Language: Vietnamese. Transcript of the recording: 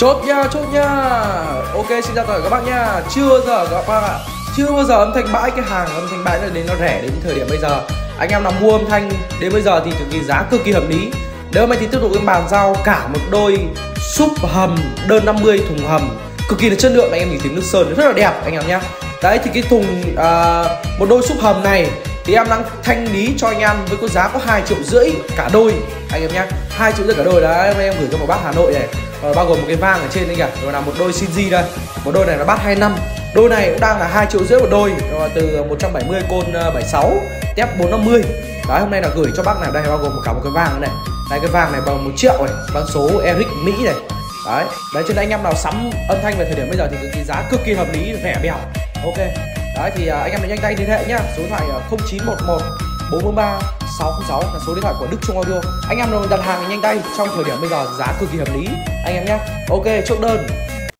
chốt nha chốt nha. Ok xin chào tất cả các bác nha. Chưa bao giờ các bác ạ. Chưa bao giờ âm thanh bãi cái hàng âm thanh bãi là đến nó rẻ đến thời điểm bây giờ. Anh em nào mua âm thanh đến bây giờ thì cực kỳ giá cực kỳ hợp lý. Nếu mà thì tiếp tục em bàn giao cả một đôi súp hầm đơn 50 thùng hầm cực kỳ là chất lượng. Anh em nhìn tiếng nước sơn rất là đẹp anh em nhé đấy thì cái thùng uh, một đôi súp hầm này thì em đang thanh lý cho anh em với có giá có hai triệu rưỡi cả đôi. Anh em nhé hai triệu rưỡi cả đôi. Đấy, em gửi cho một bác hà nội này. Rồi bao gồm một cái vang ở trên đây kìa rồi là một đôi CG đây. Một đôi này là bát 25 đôi này cũng đang là hai triệu rưỡi một đôi. Rồi từ 170 côn ờ, 76 tép 450 đấy, hôm nay là gửi cho bác này. Đây, bao gồm cả một cái vàng này. Đây, cái vàng này bằng một triệu này. Bằng số Eric Mỹ này. Đấy đấy, cho nên anh em nào sắm âm thanh về thời điểm bây giờ thì cái giá cực kỳ hợp lý rẻ bèo ok đấy, thì à, anh em hãy nhanh tay, liên hệ nhá. Số điện thoại 0911 43 606 là số điện thoại của Đức Trung Audio. Anh em nào đặt hàng thì nhanh tay, trong thời điểm bây giờ giá cực kỳ hợp lý. Anh em nhé ok, chốt đơn.